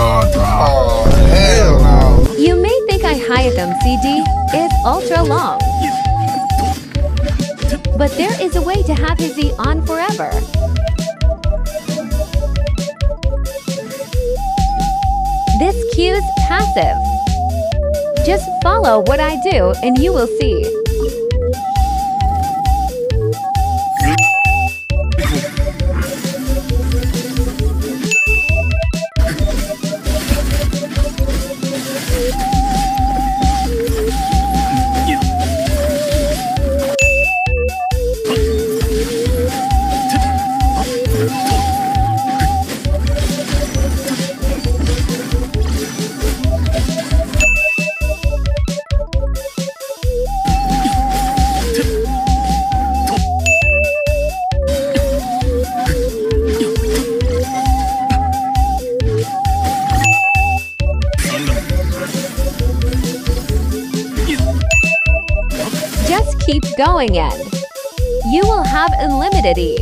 Oh. Hell no. You may think Alhaitham, CD It's ultra long. But there is a way to have his Z on forever. This cue's passive. Just follow what I do and you will see. keep going and you will have unlimited E.